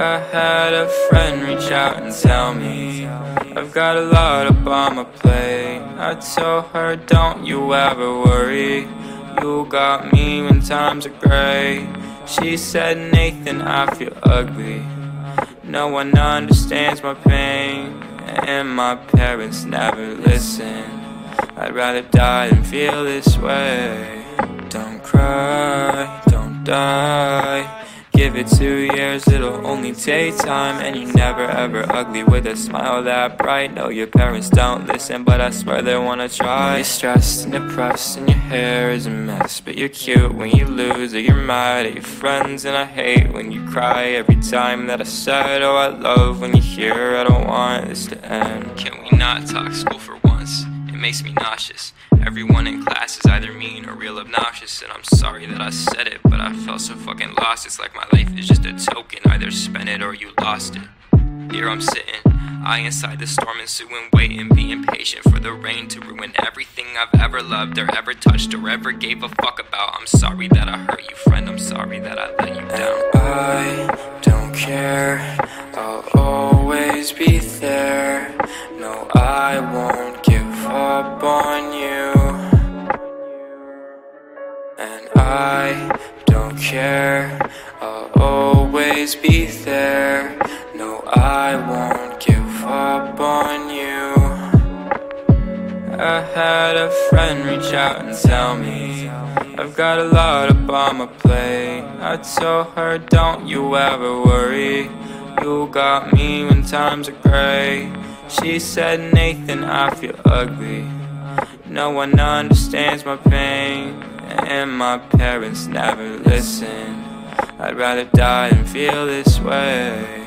I had a friend reach out and tell me I've got a lot up on my plate. I told her, don't you ever worry. You got me when times are gray. She said, Nathan, I feel ugly. No one understands my pain, and my parents never listen. I'd rather die than feel this way. Don't cry, don't die. Give it two years, it'll only take time. And you never ever ugly with a smile that bright. No, your parents don't listen, but I swear they wanna try. You're stressed and depressed and your hair is a mess. But you're cute when you lose or you're mad at your friends. And I hate when you cry every time that I said Oh, I love when you hear I don't want this to end. Can we not talk school for? It makes me nauseous. Everyone in class is either mean or real obnoxious And I'm sorry that I said it, but I felt so fucking lost. It's like my life is just a token, either spend it or you lost it. Here I'm sitting, I inside the storm ensuing Waiting, being patient for the rain to ruin everything I've ever loved or ever touched or ever gave a fuck about. I'm sorry that I hurt you, friend, I'm sorry that I let you down. And I don't care, I'll always be there. No, I won't up on you and I don't care, I'll always be there. No, I won't give up on you. I had a friend reach out and tell me I've got a lot up on my plate. I told her, don't you ever worry. You got me when times are gray. She said, Nathan, I feel ugly. No one understands my pain and my parents never listen. I'd rather die than feel this way.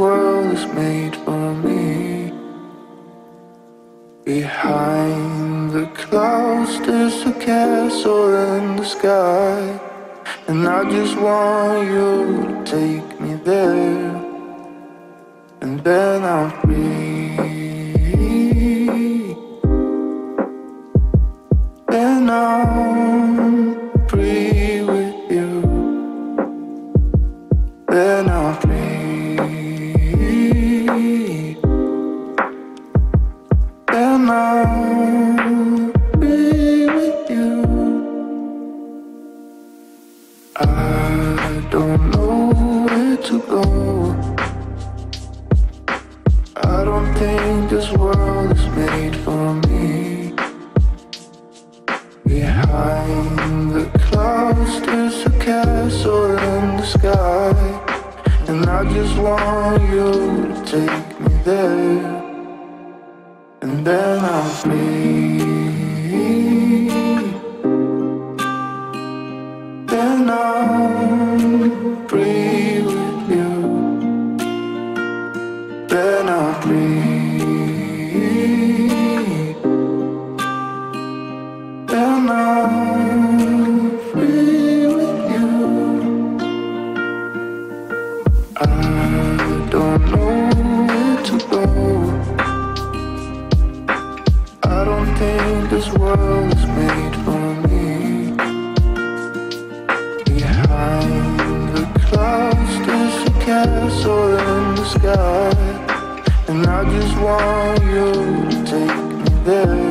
World is made for me. Behind the clouds, there's a castle in the sky. And I just want you to take me there. And then I'll be. Then I'll I don't think this world is I don't know where to go. I don't think this world is made for me. Behind the clouds, there's a castle in the sky. And I just want you to take me there.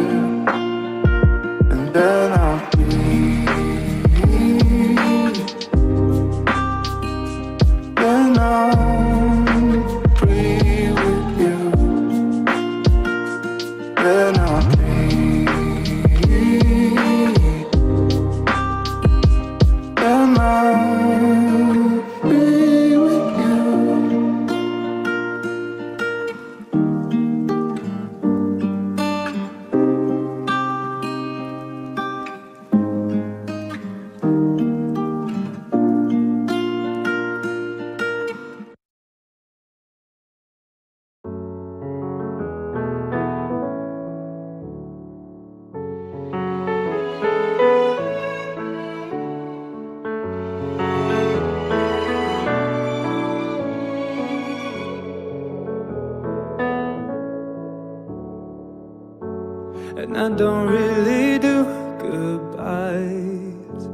I don't really do goodbyes.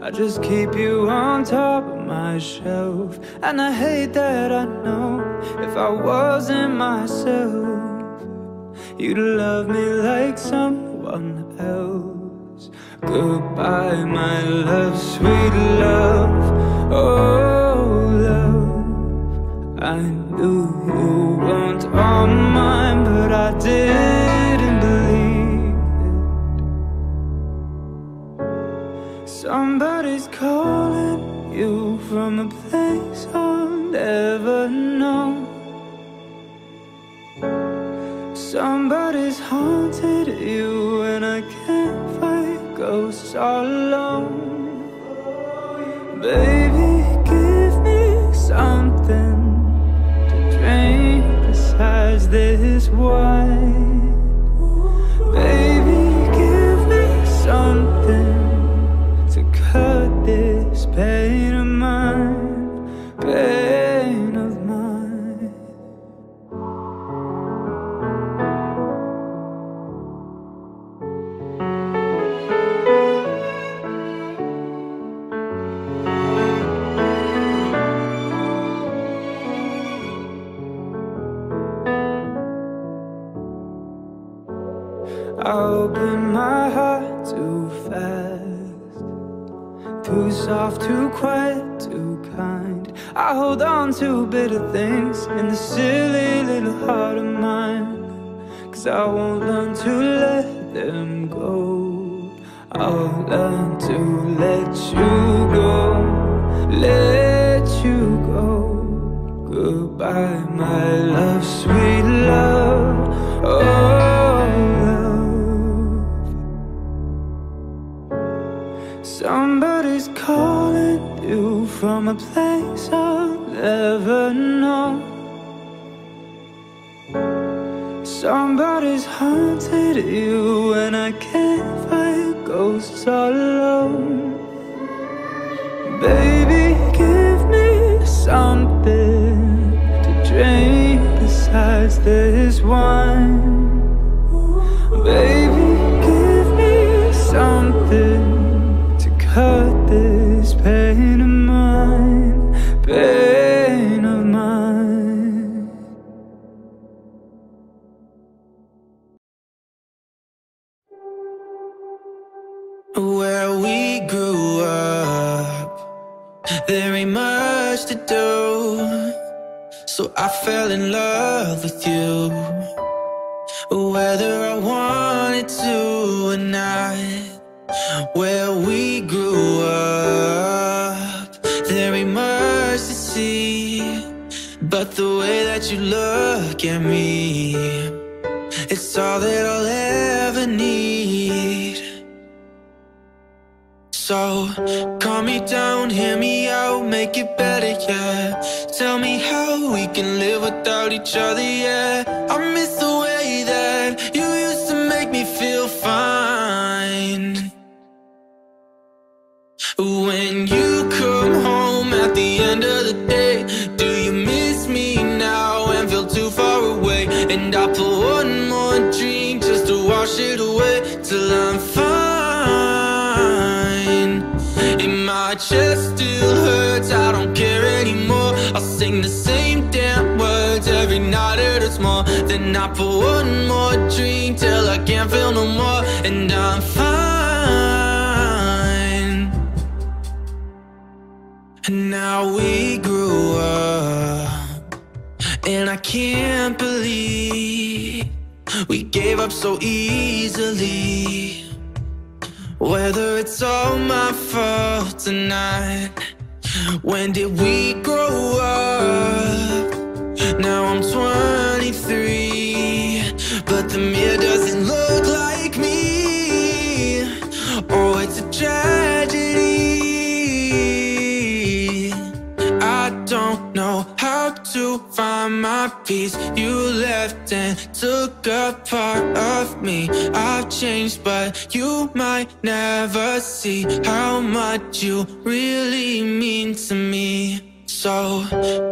I just keep you on top of my shelf. And I hate that I know if I wasn't myself, you'd love me like someone else. Goodbye, my love, sweet love. Oh, love. I knew you weren't on place I'll never know. Somebody's haunted you, and I can't fight ghosts alone. Baby, give me something to drink besides this wine. Bitter things in the silly So I fell in love with you. Whether I wanted to or not, where we grew up, there ain't much to see. But the way that you look at me, So calm me down, hear me out, make it better, yeah. Tell me how we can live without each other, yeah. I more. Then I pour one more drink till I can't feel no more, and I'm fine. And now we grew up, and I can't believe we gave up so easily. Whether it's all my fault tonight, when did we grow up? Now I'm 23, but the mirror doesn't look like me. Oh, it's a tragedy. I don't know how to find my peace. You left and took a part of me. I've changed, but you might never see how much you really mean to me. So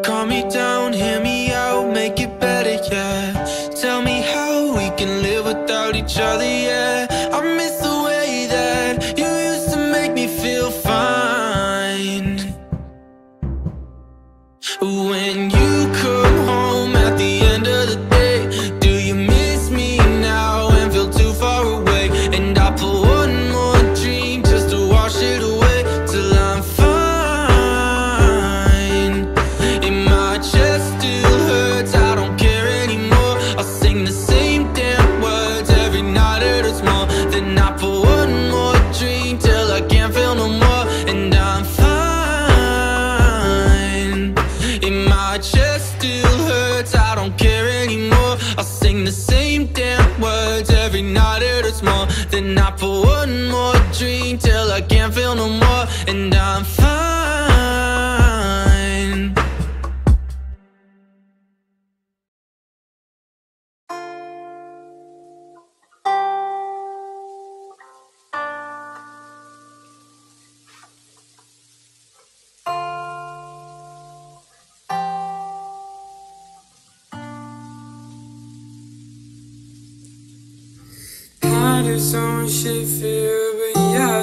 calm me down, hear me out, make it better, yeah. Tell me how we can live without each other, yeah. I miss the way that you used to make me feel fine. When feel no more And I'm fine. I do so much shit you, but yeah,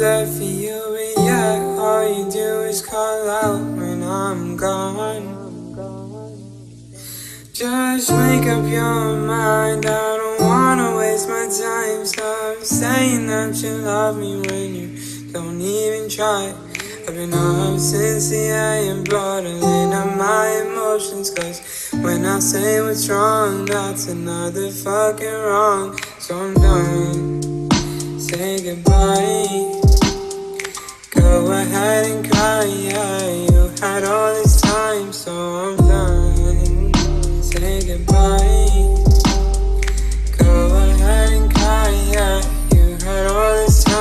there for you, but yeah, all you do is call out when I'm gone. Just make up your mind, I don't wanna waste my time. Stop saying that you love me when you don't even try. I've been up since the AM, bottling up my emotions. Cause when I say what's wrong, that's another fucking wrong. So I'm done. Say goodbye. Go ahead and cry, yeah. You had all this time, so I'm done. Say goodbye. Go ahead and cry, yeah. You had all this time.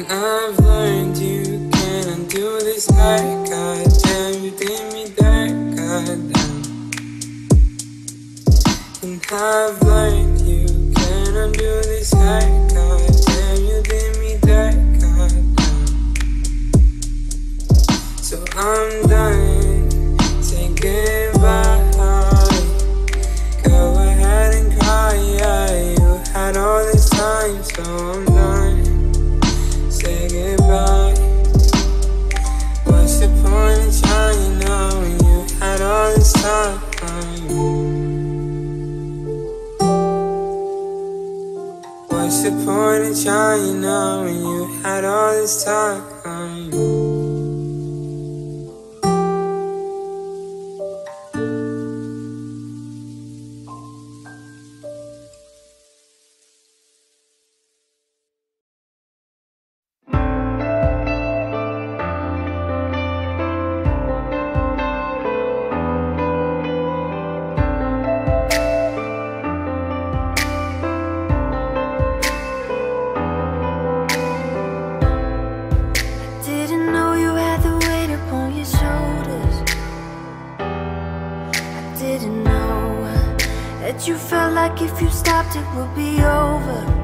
And I've learned you can't undo this night. God damn, you did me dirt. God. And I've learned this time? If you stopped it would be over.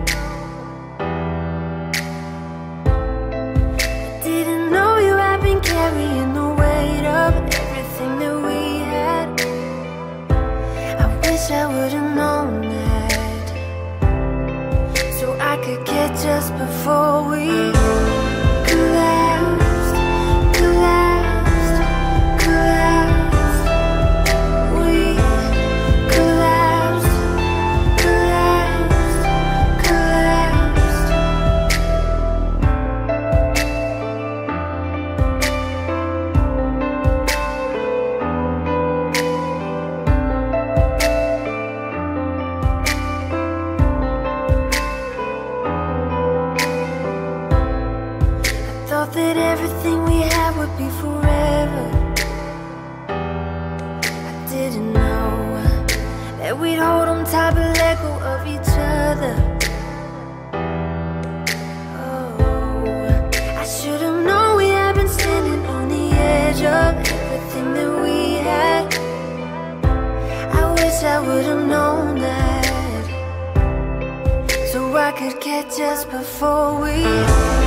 I could get just before we.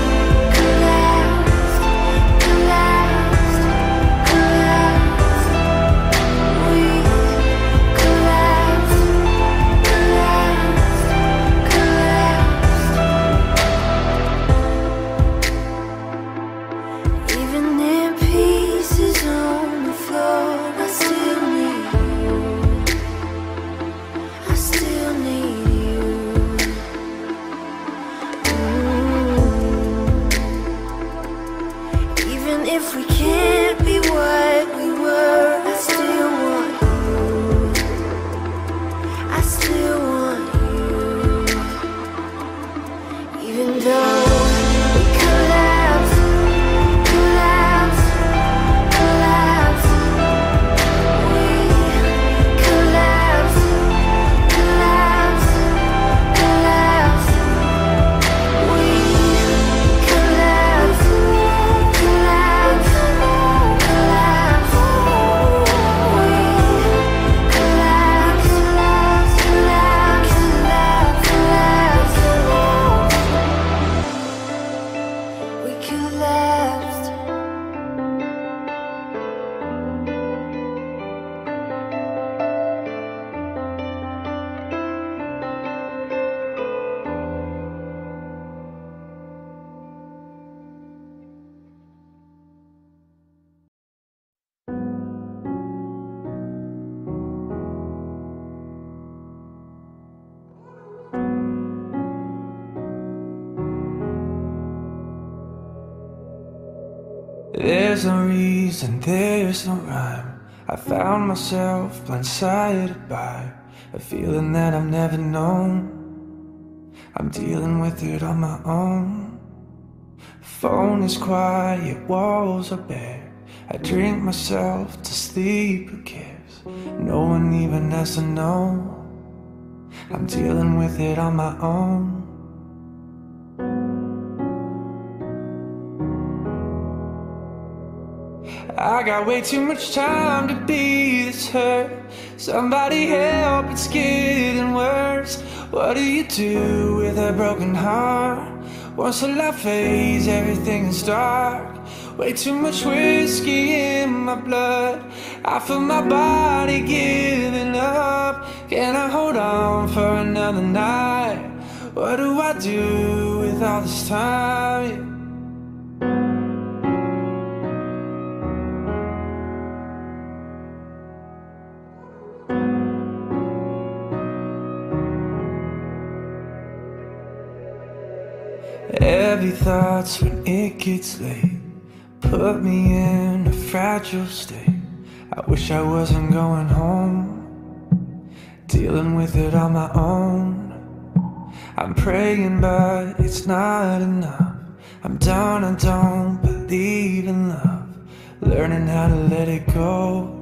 There's no reason, there's no rhyme. I found myself blindsided by a feeling that I've never known. I'm dealing with it on my own. Phone is quiet, walls are bare. I drink myself to sleep, who cares? No one even has to know. I'm dealing with it on my own. I got way too much time to be this hurt. Somebody help, it's getting worse. What do you do with a broken heart? Once the light fades, everything is dark. Way too much whiskey in my blood. I feel my body giving up. Can I hold on for another night? What do I do with all this time? Heavy thoughts when it gets late. Put me in a fragile state. I wish I wasn't going home. Dealing with it on my own. I'm praying but it's not enough. I'm down, I don't believe in love. Learning how to let it go.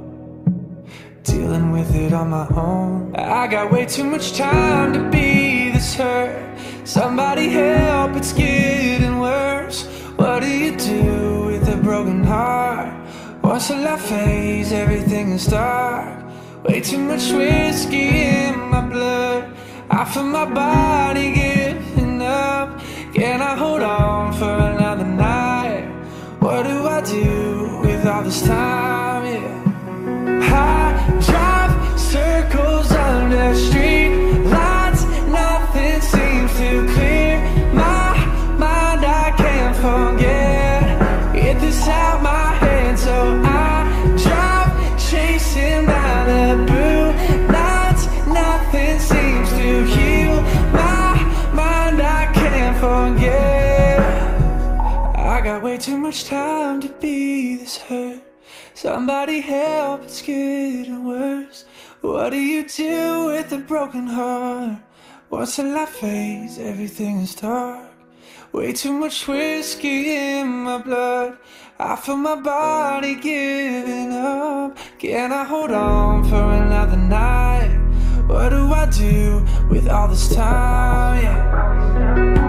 Dealing with it on my own. I got way too much time to be this hurt Somebody help, it's getting worse. What do you do with a broken heart? Once the light fades, everything is dark. Way too much whiskey in my blood. I feel my body giving up. Can I hold on for another night? What do I do with all this time, much time to be this hurt Somebody help, it's getting worse What do you do with a broken heart? Once the light fades, everything is dark Way too much whiskey in my blood I feel my body giving up Can I hold on for another night? What do I do with all this time? Yeah.